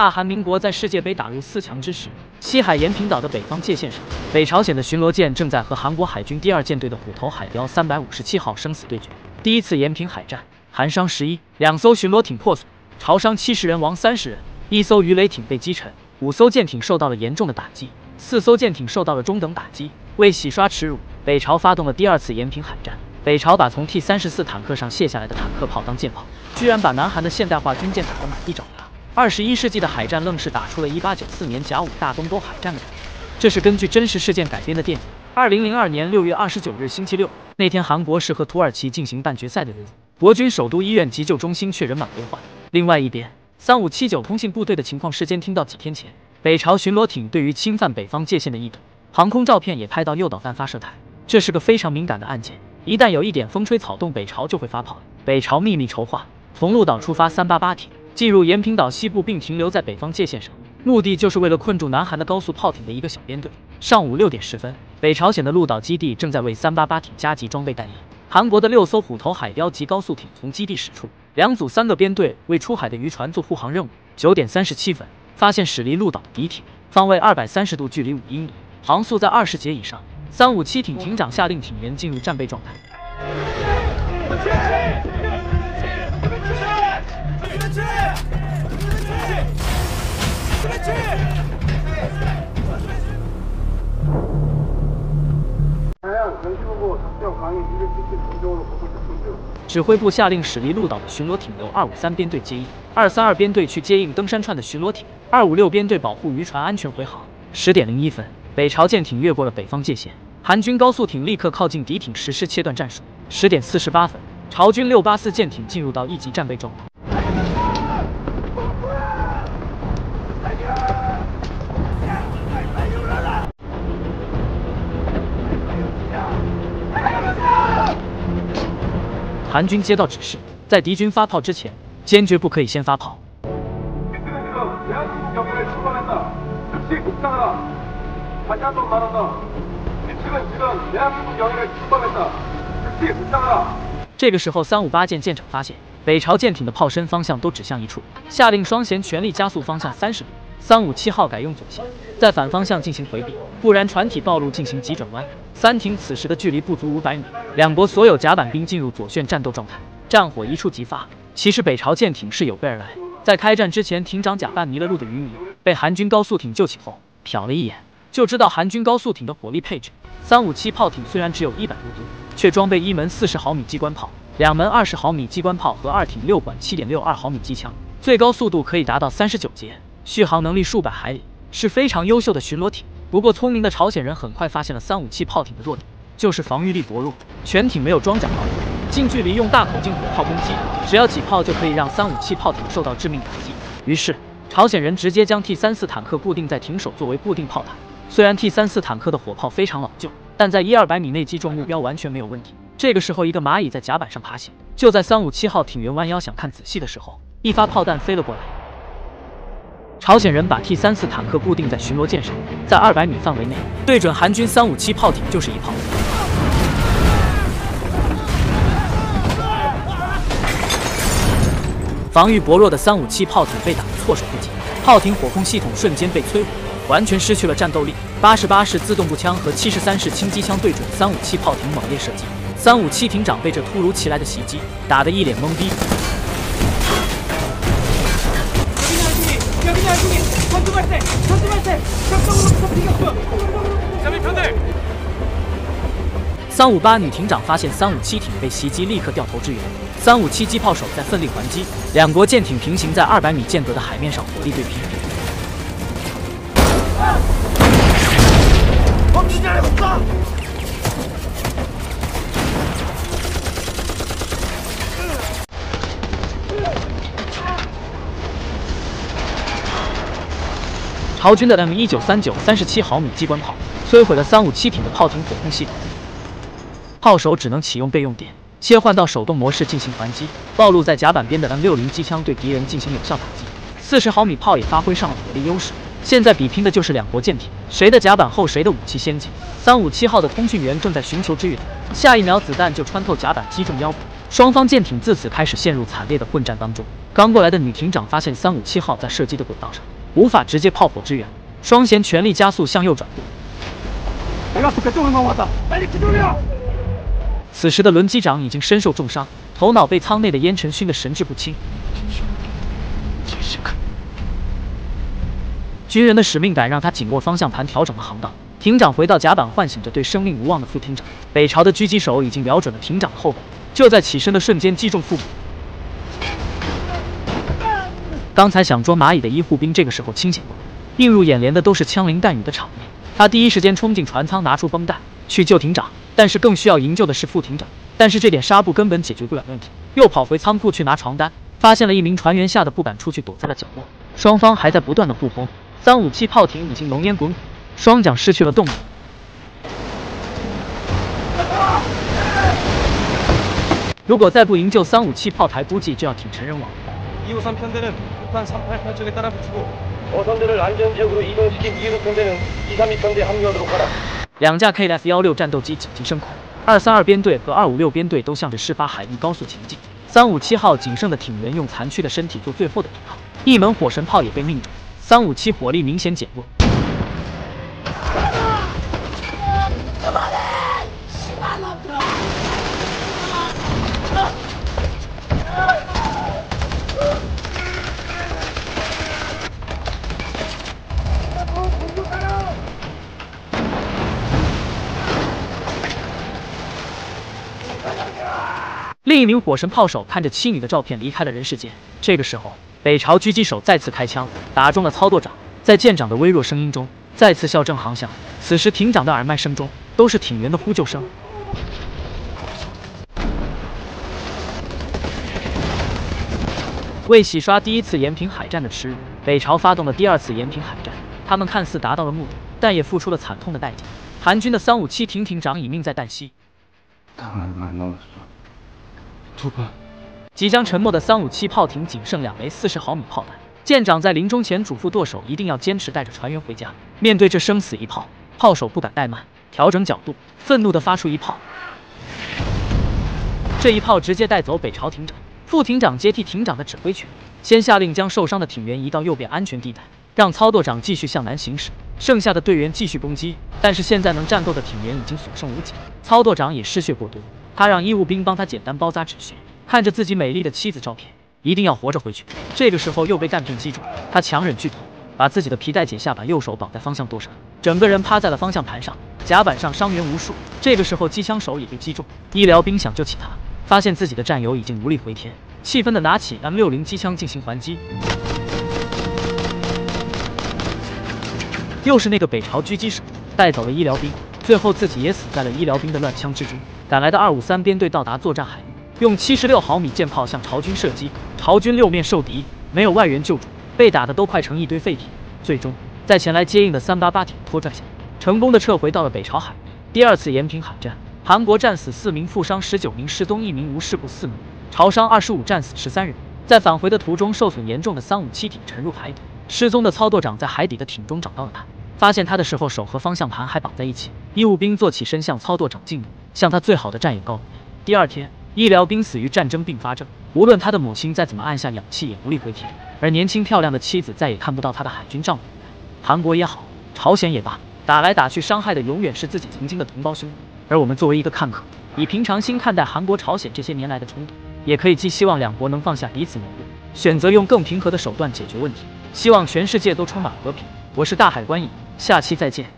大韩民国在世界杯打入四强之时，西海延平岛的北方界线上，北朝鲜的巡逻舰正在和韩国海军第二舰队的虎头海雕三百五十七号生死对决。第一次延平海战，韩伤十一，两艘巡逻艇破损，朝伤七十人，亡三十人。一艘鱼雷艇被击沉，五艘舰艇受到了严重的打击，四艘舰艇受到了中等打击。为洗刷耻辱，北朝发动了第二次延平海战。北朝把从 T 三十四坦克上卸下来的坦克炮当舰炮，居然把南韩的现代化军舰打得满地找。二十一世纪的海战愣是打出了一八九四年甲午大东沟海战的感觉。这是根据真实事件改编的电影。二零零二年六月二十九日星期六那天，韩国是和土耳其进行半决赛的日子。国军首都医院急救中心却人满为患。另外一边，三五七九通信部队的情况事先听到几天前北朝巡逻艇对于侵犯北方界限的意图，航空照片也拍到诱导弹发射台。这是个非常敏感的案件。一旦有一点风吹草动，北朝就会发炮。北朝秘密筹划，从鹿岛出发三八八艇，进入延平岛西部，并停留在北方界线上，目的就是为了困住南韩的高速炮艇的一个小编队。上午六点十分，北朝鲜的鹿岛基地正在为三八八艇加急装备弹药。韩国的六艘虎头海雕级高速艇从基地驶出，两组三个编队为出海的渔船做护航任务。九点三十七分，发现驶离鹿岛的敌艇，方位二百三十度，距离五英里，航速在二十节以上。三五七艇艇长下令艇员进入战备状态。指挥部下令驶离鹿岛的巡逻艇由二五三编队接应，二三二编队去接应登山串的巡逻艇，二五六编队保护渔船安全回航。十点零一分。北朝舰艇越过了北方界限，韩军高速艇立刻靠近敌艇实施切断战术。十点四十八分，朝军六八四舰艇进入到一级战备状态。韩军接到指示，在敌军发炮之前，坚决不可以先发炮。这个时候，三五八舰舰长发现北朝舰艇的炮身方向都指向一处，下令双舷全力加速方向三十米。三五七号改用左舷，在反方向进行回避，不然船体暴露进行急转弯。三艇此时的距离不足五百米，两国所有甲板兵进入左舷战斗状态，战火一触即发。其实北朝舰艇是有备而来，在开战之前，艇长假扮迷了路的渔民，被韩军高速艇救起后，瞟了一眼。就知道韩军高速艇的火力配置。三五七炮艇虽然只有一百多吨，却装备一门四十毫米机关炮，两门二十毫米机关炮和二挺六管七点六二毫米机枪，最高速度可以达到三十九节，续航能力数百海里，是非常优秀的巡逻艇。不过聪明的朝鲜人很快发现了三五七炮艇的弱点，就是防御力薄弱，全艇没有装甲炮艇，近距离用大口径火炮攻击，只要几炮就可以让三五七炮艇受到致命打击。于是朝鲜人直接将 T 三四坦克固定在艇首作为固定炮塔。虽然 T 三四坦克的火炮非常老旧，但在一二百米内击中目标完全没有问题。这个时候，一个蚂蚁在甲板上爬行。就在三五七号艇员弯腰想看仔细的时候，一发炮弹飞了过来。朝鲜人把 T 三四坦克固定在巡逻舰上，在二百米范围内对准韩军三五七炮艇就是一炮。防御薄弱的三五七炮艇被打得措手不及，炮艇火控系统瞬间被摧毁。完全失去了战斗力。八十八式自动步枪和七十三式轻机枪对准三五七炮艇猛烈射击，三五七艇长被这突如其来的袭击打得一脸懵逼。三五八女艇长发现三五七艇被袭击，立刻掉头支援。三五七机炮手在奋力还击，两国舰艇平行在二百米间隔的海面上火力对拼。朝军的 M 一九三九三十七毫米机关炮摧毁了三五七艇的炮艇火控系统，炮手只能启用备用点，切换到手动模式进行还击。暴露在甲板边的 M 六零机枪对敌人进行有效打击，四十毫米炮也发挥上了火力优势。现在比拼的就是两国舰艇，谁的甲板厚，谁的武器先进。三五七号的通讯员正在寻求支援，下一秒子弹就穿透甲板击中腰部，双方舰艇自此开始陷入惨烈的混战当中。刚过来的女艇长发现三五七号在射击的轨道上，无法直接炮火支援，双舷全力加速向右转舵。此时的轮机长已经身受重伤，头脑被舱内的烟尘熏得神志不清。军人的使命感让他紧握方向盘，调整了航道。艇长回到甲板，唤醒着对生命无望的副艇长。北朝的狙击手已经瞄准了艇长的后背，就在起身的瞬间击中腹部。刚才想捉蚂蚁的医护兵这个时候清醒过来，映入眼帘的都是枪林弹雨的场面。他第一时间冲进船舱，拿出绷带去救艇长，但是更需要营救的是副艇长。但是这点纱布根本解决不了问题，又跑回仓库去拿床单，发现了一名船员，吓得不敢出去，躲在了角落。双方还在不断的互轰。三五七炮艇已经浓烟滚滚，双桨失去了动力。如果再不营救三五七炮台，估计就要挺沉人亡。两架 KF 幺六战斗机紧急升空，二三二编队和二五六编队都向着事发海域高速前进。三五七号仅剩的艇员用残躯的身体做最后的抵抗，一门火神炮也被命中。三五七火力明显减弱。另一名火神炮手看着妻女的照片离开了人世间。这个时候。北朝狙击手再次开枪，打中了操作长。在舰长的微弱声音中，再次校正航向。此时艇长的耳麦声中都是艇员的呼救声。为洗刷第一次延平海战的耻辱，北朝发动了第二次延平海战。他们看似达到了目的，但也付出了惨痛的代价。韩军的三五七艇艇长已命在旦夕。即将沉没的三五七炮艇仅剩两枚四十毫米炮弹。舰长在临终前嘱咐舵手，一定要坚持带着船员回家。面对这生死一炮，炮手不敢怠慢，调整角度，愤怒地发出一炮。这一炮直接带走北朝艇长，副艇长接替艇长的指挥权，先下令将受伤的艇员移到右边安全地带，让操舵长继续向南行驶，剩下的队员继续攻击。但是现在能战斗的艇员已经所剩无几，操舵长也失血过多，他让医务兵帮他简单包扎止血。看着自己美丽的妻子照片，一定要活着回去。这个时候又被弹片击中，他强忍剧痛，把自己的皮带解下，把右手绑在方向舵上，整个人趴在了方向盘上。甲板上伤员无数。这个时候机枪手也被击中，医疗兵想救起他，发现自己的战友已经无力回天，气愤的拿起 M 六零机枪进行还击。又是那个北朝狙击手带走了医疗兵，最后自己也死在了医疗兵的乱枪之中。赶来的二五三编队到达作战海域。用七十六毫米舰炮向朝军射击，朝军六面受敌，没有外援救助，被打的都快成一堆废铁。最终，在前来接应的三八八艇拖拽下，成功的撤回到了北朝海。第二次延平海战，韩国战死四名，负伤十九名，失踪一名，无事故四名，朝伤二十五，战死十三人。在返回的途中，受损严重的三五七艇沉入海底，失踪的操舵长在海底的艇中找到了他，发现他的时候手和方向盘还绑在一起。医务兵坐起身向操作长敬礼，向他最好的战友告别。第二天。医疗兵死于战争并发症，无论他的母亲再怎么按下氧气，也无力回天。而年轻漂亮的妻子再也看不到他的海军丈夫。韩国也好，朝鲜也罢，打来打去，伤害的永远是自己曾经的同胞兄弟。而我们作为一个看客，以平常心看待韩国、朝鲜这些年来的冲突，也可以寄希望两国能放下彼此矛盾，选择用更平和的手段解决问题。希望全世界都充满和平。我是大海观影，下期再见。